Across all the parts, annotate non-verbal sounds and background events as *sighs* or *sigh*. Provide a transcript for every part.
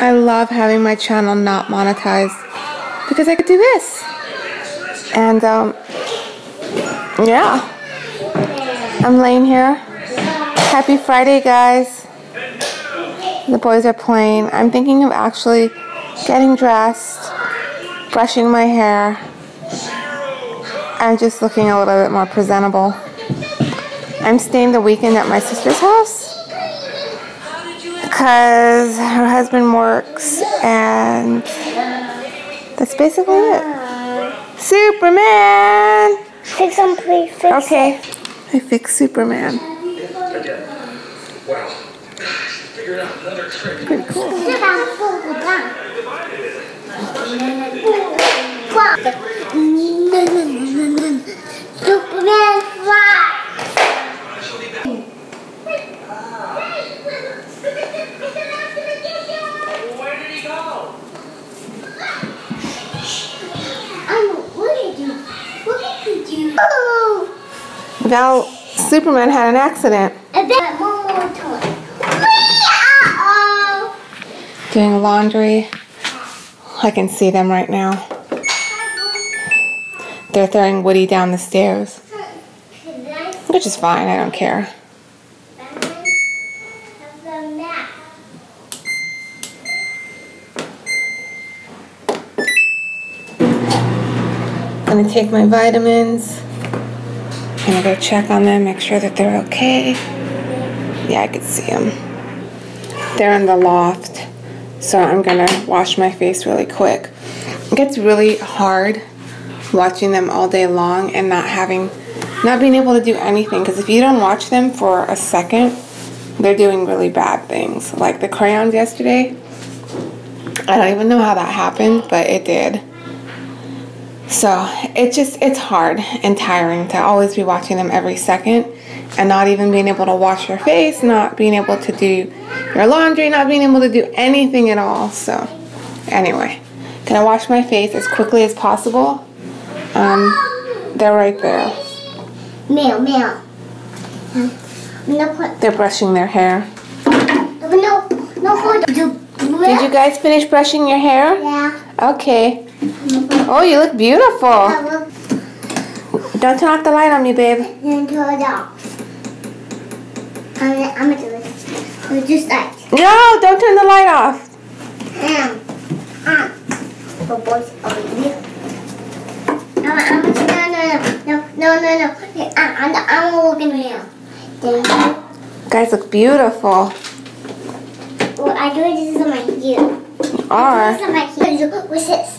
I love having my channel not monetized because I could do this. And um, yeah, I'm laying here. Happy Friday, guys. The boys are playing. I'm thinking of actually getting dressed, brushing my hair, and just looking a little bit more presentable. I'm staying the weekend at my sister's house because her husband works and that's basically it. Superman! Fix some, please. Fix Okay, I fixed Superman. Pretty cool. Sit down, sit down. Superman Now, Superman had an accident And then one more time. Uh-oh. doing laundry. I can see them right now. They're throwing Woody down the stairs, which is fine. I don't care. I'm? Gonna take my vitamins. Gonna go check on them, make sure that they're okay. Yeah, I could see them. They're in the loft, so I'm gonna wash my face really quick. It gets really hard watching them all day long and not having, not being able to do anything. Because if you don't watch them for a second, they're doing really bad things. Like the crayons yesterday. I don't even know how that happened, but it did. So it just it's hard and tiring to always be watching them every second and not even being able to wash your face, not being able to do your laundry, not being able to do anything at all. So anyway, gonna wash my face as quickly as possible. Um, they're right there. Meow, meow. They're brushing their hair. no, no, Did you guys finish brushing your hair? Yeah. Okay. Oh, you look beautiful. Don't turn off the light on me, babe. then turn it off. I'm gonna, I'm gonna do it. Just like, No, don't turn the light off. um, um. The boys over here. No, I'm gonna, no, no, no, no, no, no, no. I'm, I'm, I'm looking here. You. guys look beautiful. Well, I do this is my. You are. This is my ear. What's this?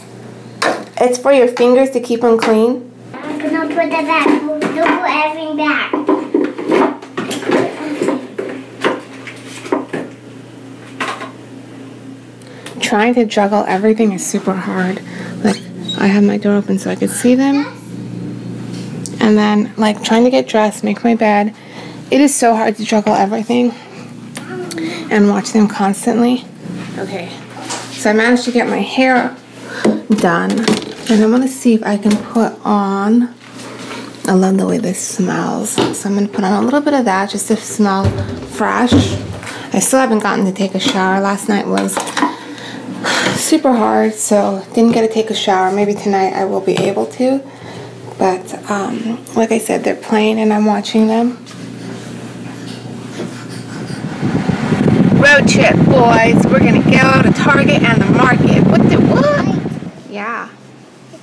It's for your fingers to keep them clean. I'm gonna put that back. Don't put everything back. Trying to juggle everything is super hard. Like, I have my door open so I could see them. And then, like, trying to get dressed, make my bed. It is so hard to juggle everything and watch them constantly. Okay, so I managed to get my hair done. And I'm gonna see if I can put on. I love the way this smells. So I'm gonna put on a little bit of that just to smell fresh. I still haven't gotten to take a shower. Last night was super hard, so didn't get to take a shower. Maybe tonight I will be able to. But um, like I said, they're playing and I'm watching them. Road trip, boys. We're gonna go to Target and the market. What the what? Yeah.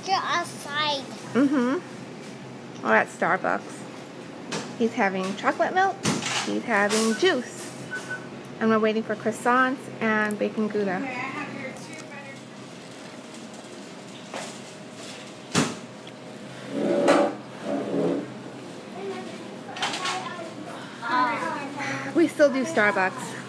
It's outside. Mm-hmm. We're at Starbucks. He's having chocolate milk. He's having juice. And we're waiting for croissants and bacon gouda. We still do Starbucks.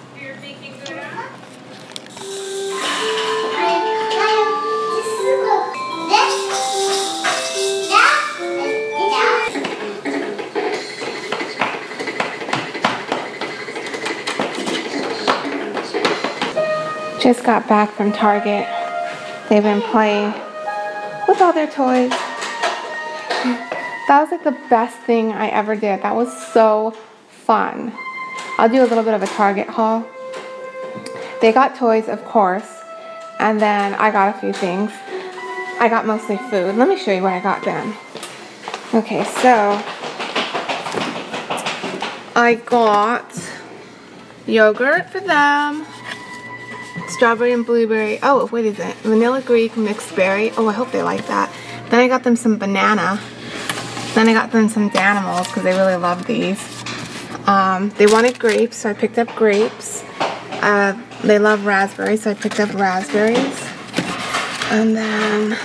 Just got back from Target. They've been playing with all their toys. That was like the best thing I ever did. That was so fun. I'll do a little bit of a Target haul. They got toys, of course. And then I got a few things. I got mostly food. Let me show you what I got then. Okay, so I got yogurt for them, strawberry and blueberry. Oh, what is it? Vanilla Greek mixed berry. Oh, I hope they like that. Then I got them some banana. Then I got them some Danimals because they really love these. Um, they wanted grapes, so I picked up grapes. Uh, they love raspberries, so I picked up raspberries. And then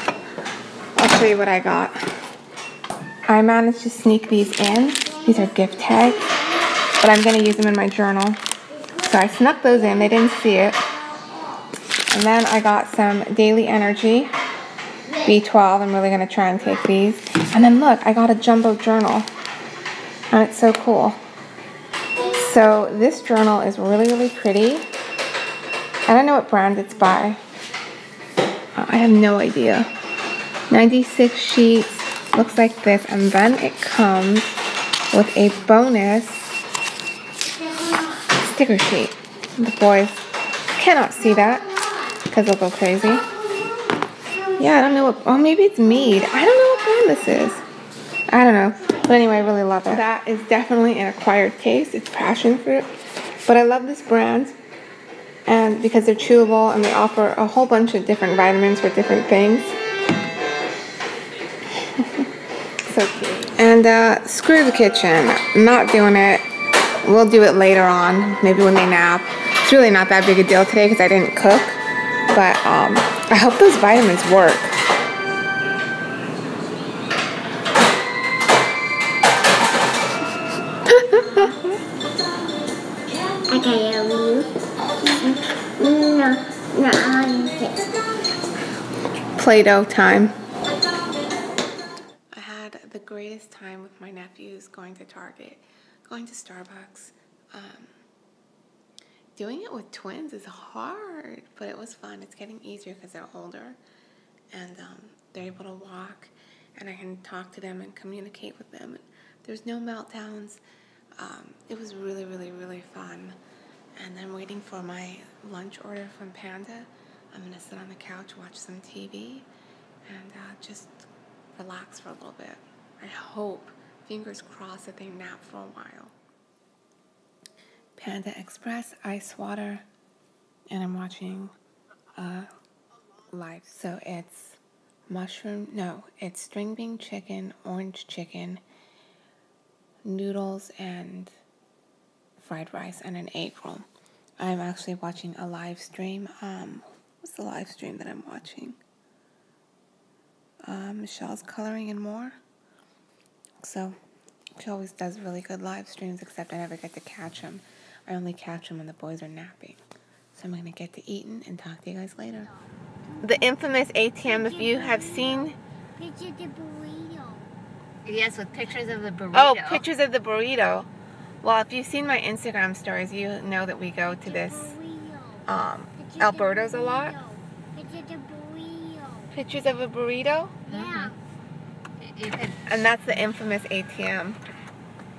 I'll show you what I got. I managed to sneak these in. These are gift tags, but I'm going to use them in my journal. So I snuck those in. They didn't see it. And then I got some Daily Energy B12. I'm really going to try and take these. And then look, I got a jumbo journal. And it's so cool. So this journal is really, really pretty. I don't know what brand it's by. Uh, I have no idea. 96 sheets, looks like this, and then it comes with a bonus sticker sheet. The boys cannot see that because they'll go crazy. Yeah, I don't know what, oh, maybe it's Mead. I don't know what brand this is. I don't know. But anyway, I really love it. That is definitely an acquired taste. It's passion fruit. But I love this brand and because they're chewable and they offer a whole bunch of different vitamins for different things. *laughs* so cute. And uh, screw the kitchen. not doing it. We'll do it later on, maybe when they nap. It's really not that big a deal today because I didn't cook. But um, I hope those vitamins work. Play-Doh time. I had the greatest time with my nephews going to Target, going to Starbucks. Um, doing it with twins is hard, but it was fun. It's getting easier because they're older and um, they're able to walk and I can talk to them and communicate with them. There's no meltdowns. Um, it was really, really, really fun. And I'm waiting for my lunch order from Panda. I'm to sit on the couch, watch some TV, and uh, just relax for a little bit. I hope, fingers crossed, that they nap for a while. Panda Express, ice water, and I'm watching uh, live. So it's mushroom, no, it's string bean chicken, orange chicken, noodles, and fried rice, and an egg roll. I'm actually watching a live stream. Um, What's the live stream that I'm watching? Uh, Michelle's Coloring and More. So, she always does really good live streams, except I never get to catch them. I only catch them when the boys are napping. So I'm going to get to eating and talk to you guys later. The infamous ATM, if you have seen... Picture the burrito. Yes, with pictures of the burrito. Oh, pictures of the burrito. Well, if you've seen my Instagram stories, you know that we go to this um, Alberto's a lot. Pictures of a burrito? Yeah. And that's the infamous ATM.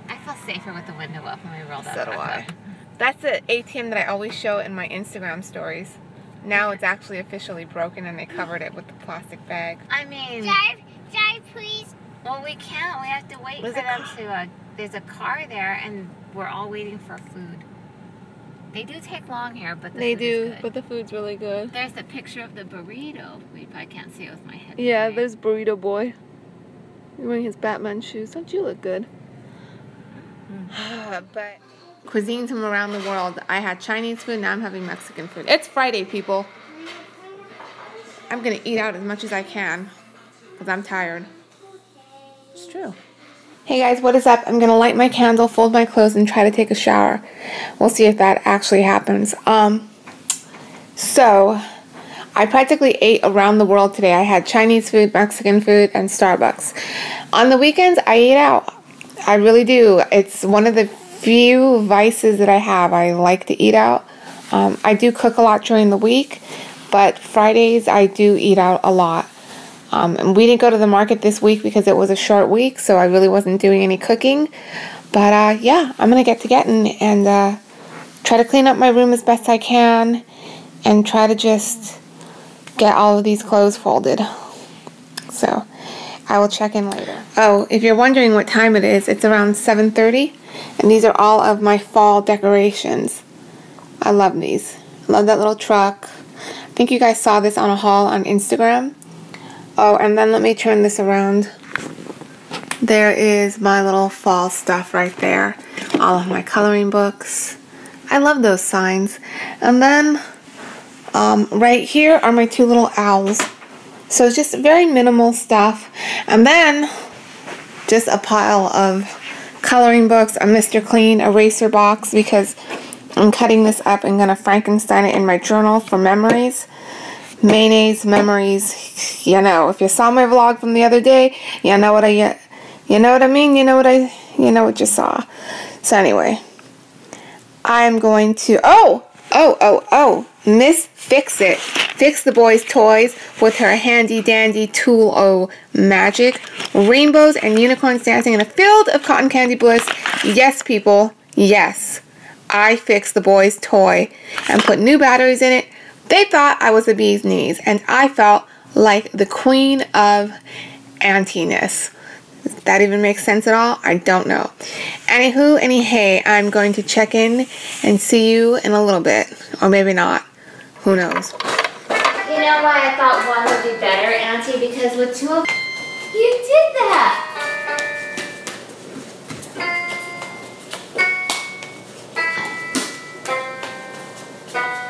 I feel safer with the window up when we roll that. So do I. That's the ATM that I always show in my Instagram stories. Now it's actually officially broken and they covered it with the plastic bag. I mean... Drive, drive please. Well, we can't. We have to wait for them to... Uh, there's a car there and we're all waiting for food. They do take long here, but the they do. But the food's really good. There's a picture of the burrito. We probably can't see it with my head. Yeah, there's burrito boy. He's wearing his Batman shoes. Don't you look good? Mm. *sighs* but cuisines from around the world. I had Chinese food. Now I'm having Mexican food. It's Friday, people. I'm gonna eat out as much as I can because I'm tired. It's true. Hey guys, what is up? I'm going to light my candle, fold my clothes, and try to take a shower. We'll see if that actually happens. Um, so, I practically ate around the world today. I had Chinese food, Mexican food, and Starbucks. On the weekends, I eat out. I really do. It's one of the few vices that I have. I like to eat out. Um, I do cook a lot during the week, but Fridays I do eat out a lot. Um, and we didn't go to the market this week because it was a short week, so I really wasn't doing any cooking. But uh, yeah, I'm going to get to getting and uh, try to clean up my room as best I can and try to just get all of these clothes folded. So I will check in later. Oh, if you're wondering what time it is, it's around 7.30 and these are all of my fall decorations. I love these. I love that little truck. I think you guys saw this on a haul on Instagram. Oh, and then let me turn this around. There is my little fall stuff right there. All of my coloring books. I love those signs. And then um, right here are my two little owls. So it's just very minimal stuff. And then just a pile of coloring books, a Mr. Clean eraser box because I'm cutting this up and going to Frankenstein it in my journal for memories. Mayonnaise memories. You know, if you saw my vlog from the other day, you know what I, you know what I mean? You know what I, you know what you saw. So anyway, I'm going to, oh, oh, oh, oh, Miss Fix It. Fix the boys' toys with her handy dandy tool o magic. Rainbows and unicorns dancing in a field of cotton candy bliss. Yes, people, yes. I fixed the boys' toy and put new batteries in it. They thought I was the bee's knees, and I felt like the queen of antiness. Does that even make sense at all? I don't know. Anywho, any hey, I'm going to check in and see you in a little bit. Or maybe not. Who knows? You know why I thought one would be better, Auntie? Because with two of you did that.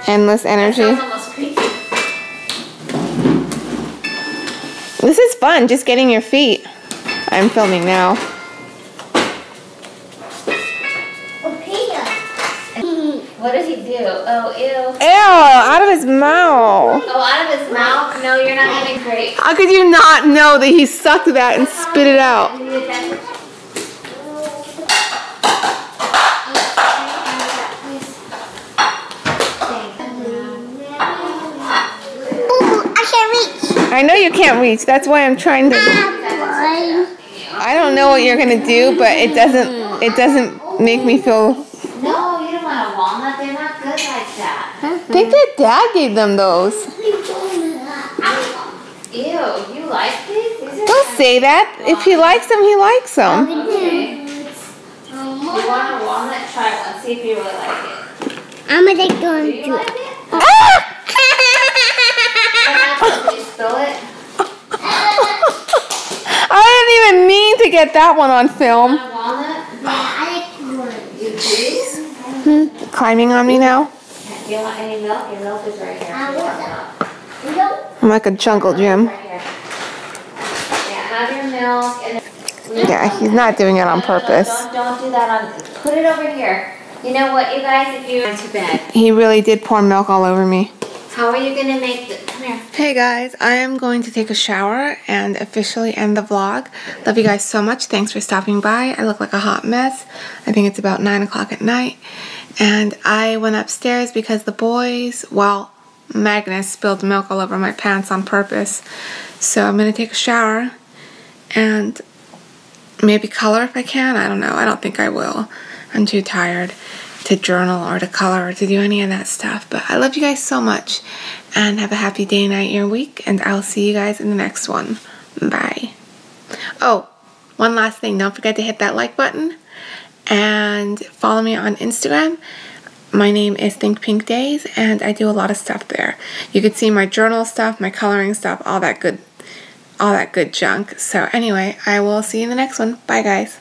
Endless energy. Sounds almost creepy. This is fun, just getting your feet. I'm filming now. What did he do? Oh, ew. Ew, out of his mouth. Oh, out of his mouth? No, you're not getting great. How could you not know that he sucked that and spit it out? I can't reach. I know you can't reach. That's why I'm trying to. Ah, I don't know what you're gonna do, but it doesn't. It doesn't make me feel. No, you don't want a walnut. They're not good like that. I think your dad gave them those. Ew, you like these? These are Don't say that. If he likes them, he likes them. Okay. You want a walnut? Try one. See if you really like it. I'm gonna take Do one you like it? Ah! Did you spill it? I didn't even mean to get that one on film. Want a walnut? I like one. You please? Climbing on me now. Do you want any milk? Your milk is right here. I want that. No. I'm like a jungle gym. Right. Yeah, have your milk and. Yeah, he's not doing it on No, no, no, purpose. Don't, don't do that on. Put it over here. You know what, you guys? If you went to bed, He really did pour milk all over me. how are you gonna make the? Come here. Hey guys, I am going to take a shower and officially end the vlog. Love you guys so much. Thanks for stopping by. I look like a hot mess. I think it's about 9 o'clock at night. And I went upstairs because the boys, well, Magnus spilled milk all over my pants on purpose. So I'm going to take a shower and maybe color if I can. I don't know. I don't think I will. I'm too tired to journal or to color or to do any of that stuff. But I love you guys so much and have a happy day, night, your week. And I'll see you guys in the next one. Bye. Oh, one last thing. Don't forget to hit that like button and follow me on Instagram. My name is Think Pink Daze and I do a lot of stuff there. You can see my journal stuff, my coloring stuff, all that good all that good junk. So anyway, I will see you in the next one. Bye guys.